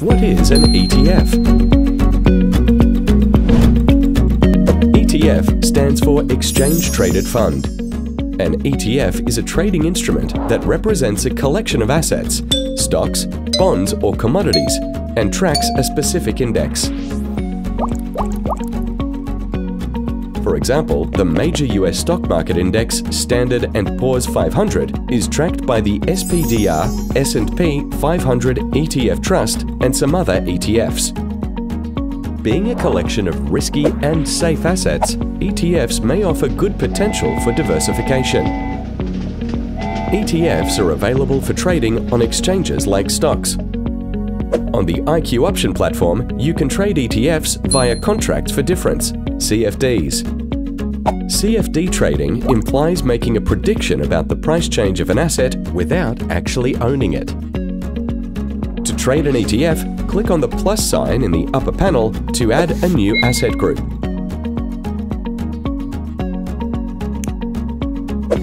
What is an ETF? ETF stands for Exchange Traded Fund. An ETF is a trading instrument that represents a collection of assets, stocks, bonds or commodities, and tracks a specific index. For example, the major US stock market index, Standard & Poor's 500, is tracked by the SPDR S&P 500 ETF Trust and some other ETFs. Being a collection of risky and safe assets, ETFs may offer good potential for diversification. ETFs are available for trading on exchanges like stocks. On the IQ Option platform, you can trade ETFs via contracts for difference, CFDs, CFD trading implies making a prediction about the price change of an asset without actually owning it. To trade an ETF, click on the plus sign in the upper panel to add a new asset group.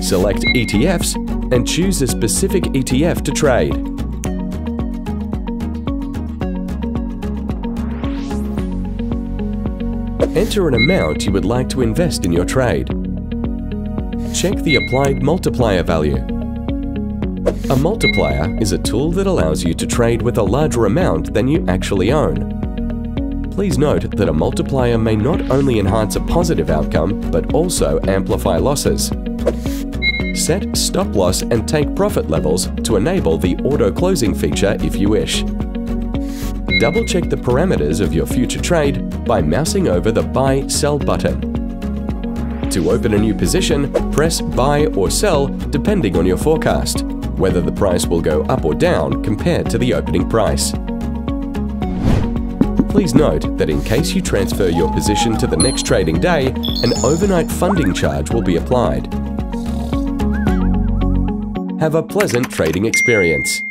Select ETFs and choose a specific ETF to trade. Enter an amount you would like to invest in your trade. Check the applied multiplier value. A multiplier is a tool that allows you to trade with a larger amount than you actually own. Please note that a multiplier may not only enhance a positive outcome, but also amplify losses. Set stop loss and take profit levels to enable the auto closing feature if you wish double-check the parameters of your future trade by mousing over the Buy Sell button. To open a new position, press Buy or Sell depending on your forecast, whether the price will go up or down compared to the opening price. Please note that in case you transfer your position to the next trading day, an overnight funding charge will be applied. Have a pleasant trading experience.